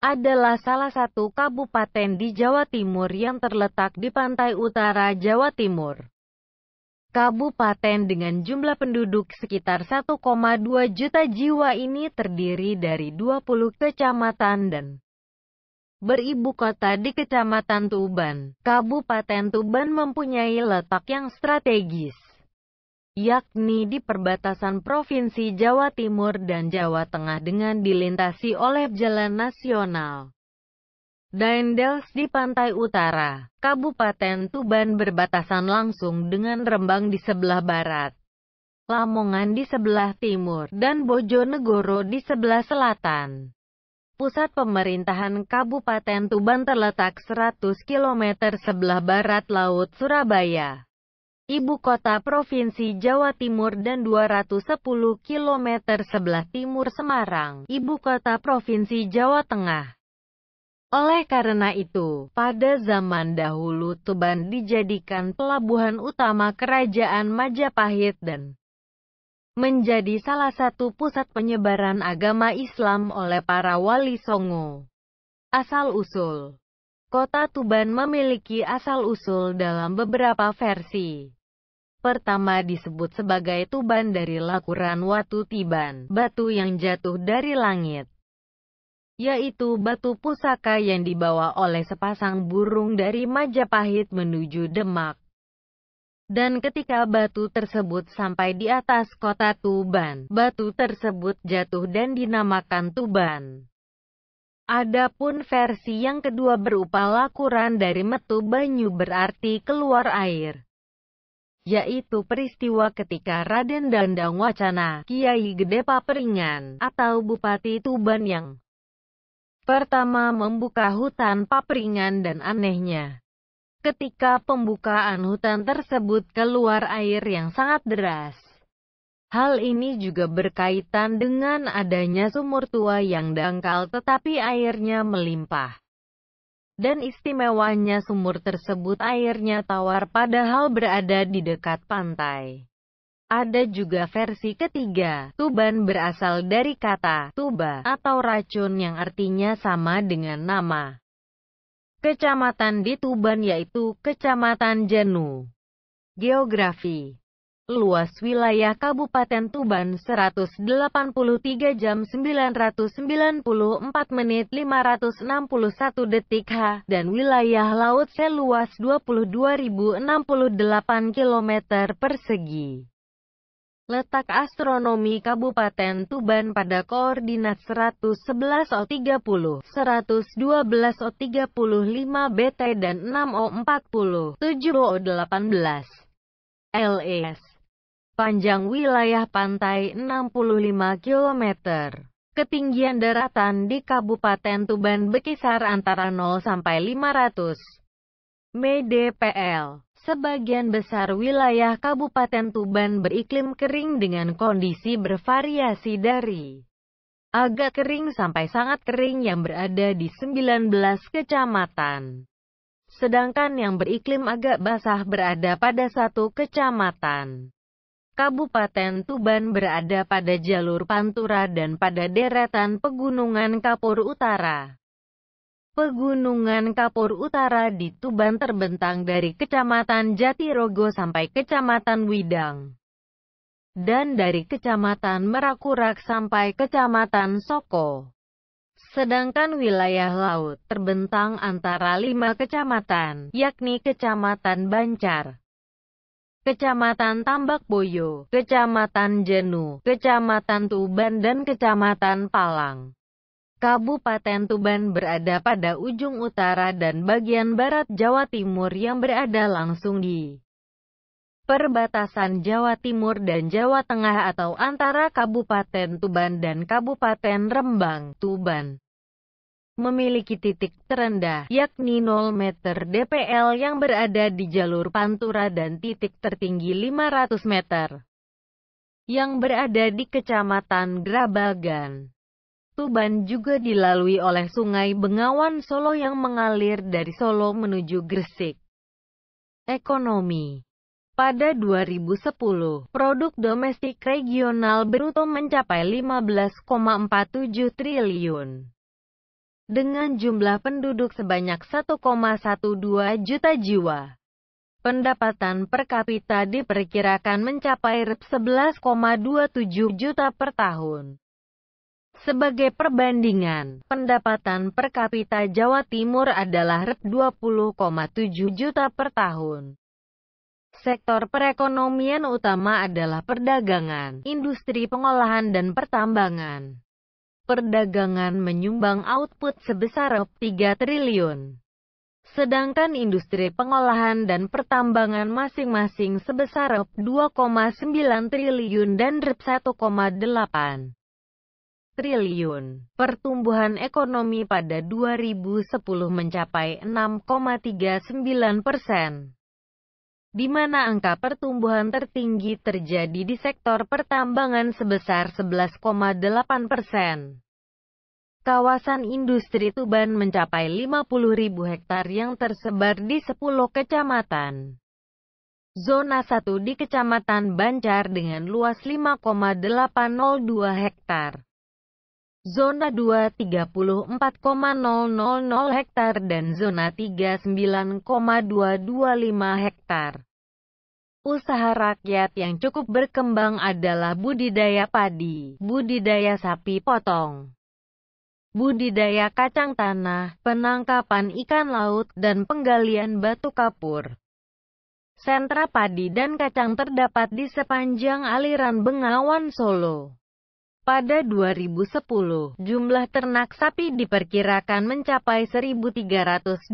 adalah salah satu kabupaten di Jawa Timur yang terletak di pantai utara Jawa Timur. Kabupaten dengan jumlah penduduk sekitar 1,2 juta jiwa ini terdiri dari 20 kecamatan dan beribu kota di Kecamatan Tuban. Kabupaten Tuban mempunyai letak yang strategis, yakni di perbatasan Provinsi Jawa Timur dan Jawa Tengah dengan dilintasi oleh jalan nasional. Daendels di pantai utara, Kabupaten Tuban berbatasan langsung dengan Rembang di sebelah barat, Lamongan di sebelah timur, dan Bojonegoro di sebelah selatan. Pusat pemerintahan Kabupaten Tuban terletak 100 km sebelah barat Laut Surabaya, ibu kota Provinsi Jawa Timur dan 210 km sebelah timur Semarang, ibu kota Provinsi Jawa Tengah. Oleh karena itu, pada zaman dahulu Tuban dijadikan pelabuhan utama kerajaan Majapahit dan menjadi salah satu pusat penyebaran agama Islam oleh para wali Songo. Asal-usul Kota Tuban memiliki asal-usul dalam beberapa versi. Pertama disebut sebagai Tuban dari lakuran Watu Tiban, batu yang jatuh dari langit yaitu batu pusaka yang dibawa oleh sepasang burung dari Majapahit menuju Demak. Dan ketika batu tersebut sampai di atas kota Tuban, batu tersebut jatuh dan dinamakan Tuban. Adapun versi yang kedua berupa lakuran dari metu banyu berarti keluar air yaitu peristiwa ketika Raden Dandang Wacana, Kiai Gede Paperingan, atau Bupati Tuban yang Pertama membuka hutan papringan dan anehnya. Ketika pembukaan hutan tersebut keluar air yang sangat deras. Hal ini juga berkaitan dengan adanya sumur tua yang dangkal tetapi airnya melimpah. Dan istimewanya sumur tersebut airnya tawar padahal berada di dekat pantai. Ada juga versi ketiga, Tuban berasal dari kata tuba atau racun yang artinya sama dengan nama. Kecamatan di Tuban yaitu Kecamatan Jenu. Geografi Luas wilayah Kabupaten Tuban 183 jam 994 menit 561 detik H, dan wilayah laut seluas 22.068 km persegi. Letak astronomi Kabupaten Tuban pada koordinat 111 O 30, 112 O 35 BT dan 6 O 40, 7 O 18. LES. Panjang wilayah pantai 65 km. Ketinggian daratan di Kabupaten Tuban berkisar antara 0 sampai 500 mdpl. Sebagian besar wilayah Kabupaten Tuban beriklim kering dengan kondisi bervariasi dari agak kering sampai sangat kering yang berada di 19 kecamatan. Sedangkan yang beriklim agak basah berada pada satu kecamatan. Kabupaten Tuban berada pada jalur Pantura dan pada deretan pegunungan Kapur Utara. Pegunungan Kapur Utara di Tuban terbentang dari Kecamatan Jatirogo sampai Kecamatan Widang. Dan dari Kecamatan Merakurak sampai Kecamatan Soko. Sedangkan wilayah laut terbentang antara lima kecamatan, yakni Kecamatan Bancar, Kecamatan Tambak Boyo, Kecamatan Jenu, Kecamatan Tuban dan Kecamatan Palang. Kabupaten Tuban berada pada ujung utara dan bagian barat Jawa Timur yang berada langsung di perbatasan Jawa Timur dan Jawa Tengah atau antara Kabupaten Tuban dan Kabupaten Rembang, Tuban. Memiliki titik terendah, yakni 0 meter DPL yang berada di jalur Pantura dan titik tertinggi 500 meter, yang berada di Kecamatan Grabagan. Tuban juga dilalui oleh Sungai Bengawan Solo yang mengalir dari Solo menuju Gresik. Ekonomi pada 2010, produk domestik regional bruto mencapai 15,47 triliun dengan jumlah penduduk sebanyak 1,12 juta jiwa. Pendapatan per kapita diperkirakan mencapai Rp 11,27 juta per tahun. Sebagai perbandingan, pendapatan per kapita Jawa Timur adalah Rp 20,7 juta per tahun. Sektor perekonomian utama adalah perdagangan, industri pengolahan dan pertambangan. Perdagangan menyumbang output sebesar Rp 3 triliun sedangkan industri pengolahan dan pertambangan masing-masing sebesar Rp 2,9 triliun dan Rp 1,8 triliun. Pertumbuhan ekonomi pada 2010 mencapai 6,39 persen, di mana angka pertumbuhan tertinggi terjadi di sektor pertambangan sebesar 11,8 persen. Kawasan industri Tuban mencapai 50.000 hektar yang tersebar di 10 kecamatan. Zona 1 di Kecamatan Bancar dengan luas 5,802 hektar. Zona 2 34,000 hektar dan zona 3 9,225 hektar. Usaha rakyat yang cukup berkembang adalah budidaya padi, budidaya sapi potong, budidaya kacang tanah, penangkapan ikan laut, dan penggalian batu kapur. Sentra padi dan kacang terdapat di sepanjang aliran Bengawan Solo. Pada 2010, jumlah ternak sapi diperkirakan mencapai 1.323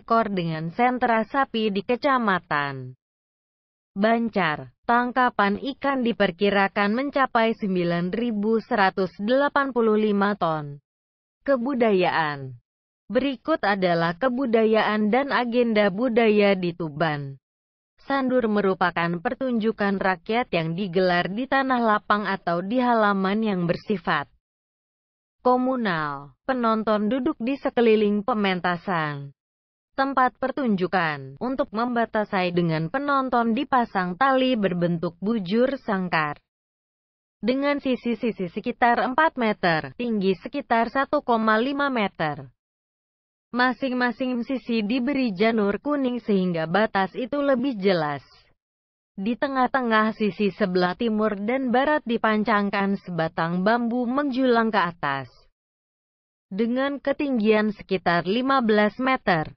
ekor dengan sentra sapi di kecamatan Bancar, tangkapan ikan diperkirakan mencapai 9.185 ton. Kebudayaan Berikut adalah kebudayaan dan agenda budaya di Tuban. Sandur merupakan pertunjukan rakyat yang digelar di tanah lapang atau di halaman yang bersifat komunal. Penonton duduk di sekeliling pementasan tempat pertunjukan. Untuk membatasai dengan penonton dipasang tali berbentuk bujur sangkar. Dengan sisi-sisi sekitar 4 meter, tinggi sekitar 1,5 meter. Masing-masing sisi diberi janur kuning sehingga batas itu lebih jelas. Di tengah-tengah sisi sebelah timur dan barat dipancangkan sebatang bambu menjulang ke atas. Dengan ketinggian sekitar 15 meter.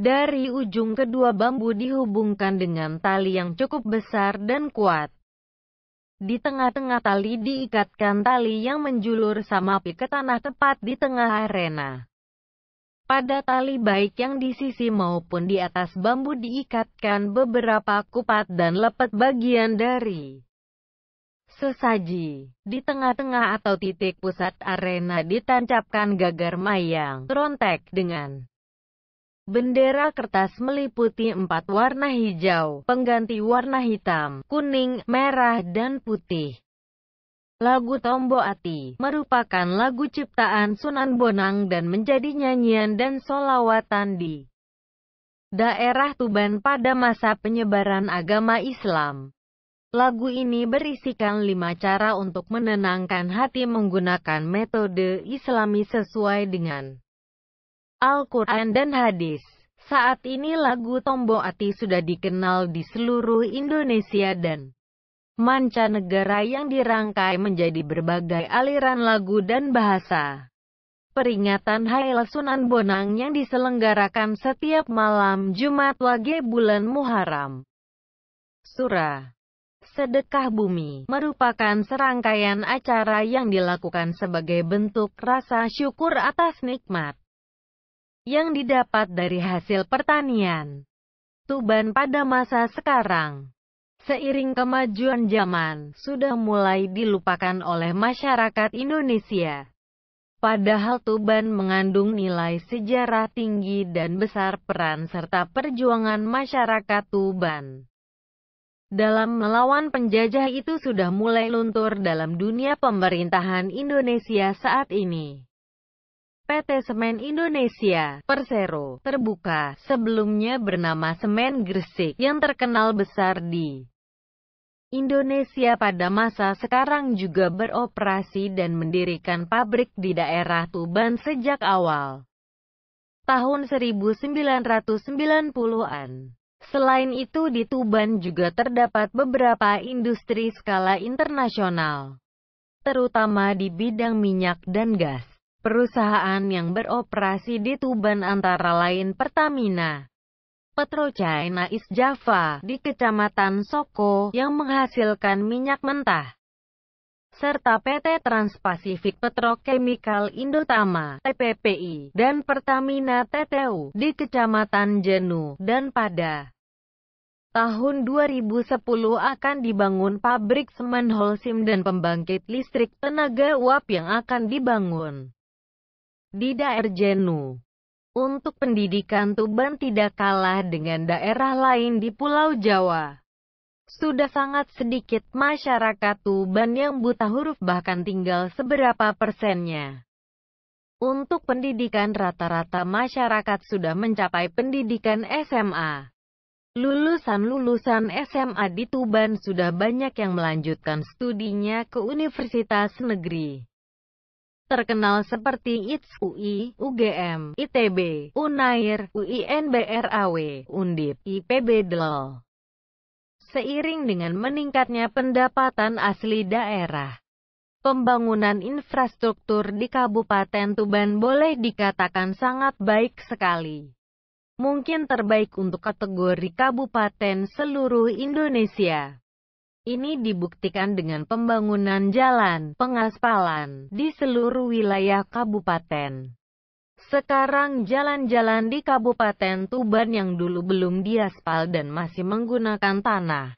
Dari ujung kedua bambu dihubungkan dengan tali yang cukup besar dan kuat. Di tengah-tengah tali diikatkan tali yang menjulur samapi ke tanah tepat di tengah arena. Pada tali baik yang di sisi maupun di atas bambu diikatkan beberapa kupat dan lepet bagian dari sesaji. Di tengah-tengah atau titik pusat arena ditancapkan gagar mayang, trontek, dengan Bendera kertas meliputi empat warna hijau, pengganti warna hitam, kuning, merah, dan putih. Lagu Tombo Ati merupakan lagu ciptaan Sunan Bonang dan menjadi nyanyian dan solawatan di daerah Tuban pada masa penyebaran agama Islam. Lagu ini berisikan lima cara untuk menenangkan hati menggunakan metode islami sesuai dengan Al-Quran dan hadis. Saat ini lagu Tombo Ati sudah dikenal di seluruh Indonesia dan mancanegara yang dirangkai menjadi berbagai aliran lagu dan bahasa. Peringatan Hail Sunan Bonang yang diselenggarakan setiap malam Jumat Wage bulan Muharram. Surah Sedekah Bumi merupakan serangkaian acara yang dilakukan sebagai bentuk rasa syukur atas nikmat yang didapat dari hasil pertanian. Tuban pada masa sekarang, seiring kemajuan zaman, sudah mulai dilupakan oleh masyarakat Indonesia. Padahal Tuban mengandung nilai sejarah tinggi dan besar peran serta perjuangan masyarakat Tuban. Dalam melawan penjajah itu sudah mulai luntur dalam dunia pemerintahan Indonesia saat ini. PT Semen Indonesia, Persero, terbuka, sebelumnya bernama Semen Gresik, yang terkenal besar di Indonesia pada masa sekarang juga beroperasi dan mendirikan pabrik di daerah Tuban sejak awal tahun 1990-an. Selain itu di Tuban juga terdapat beberapa industri skala internasional, terutama di bidang minyak dan gas. Perusahaan yang beroperasi di Tuban antara lain Pertamina, PetroChina East Java di Kecamatan Soko yang menghasilkan minyak mentah, serta PT Transpasifik Petrochemical Indotama TPPI dan Pertamina TTU di Kecamatan Jenu dan pada tahun 2010 akan dibangun pabrik semen Holcim dan pembangkit listrik tenaga uap yang akan dibangun di daerah Jenu. Untuk pendidikan Tuban tidak kalah dengan daerah lain di Pulau Jawa. Sudah sangat sedikit masyarakat Tuban yang buta huruf bahkan tinggal seberapa persennya. Untuk pendidikan rata-rata masyarakat sudah mencapai pendidikan SMA. Lulusan-lulusan SMA di Tuban sudah banyak yang melanjutkan studinya ke universitas negeri. Terkenal seperti ITS UI, UGM, ITB, UNAIR, UINBRAW, Undip, IPB DEL. Seiring dengan meningkatnya pendapatan asli daerah, pembangunan infrastruktur di Kabupaten Tuban boleh dikatakan sangat baik sekali mungkin terbaik untuk kategori kabupaten seluruh Indonesia. Ini dibuktikan dengan pembangunan jalan, pengaspalan, di seluruh wilayah kabupaten. Sekarang jalan-jalan di Kabupaten Tuban yang dulu belum diaspal dan masih menggunakan tanah.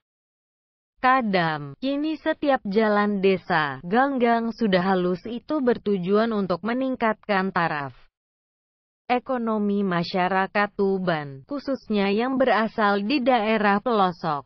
Kadam, kini setiap jalan desa, ganggang sudah halus itu bertujuan untuk meningkatkan taraf ekonomi masyarakat Tuban, khususnya yang berasal di daerah pelosok.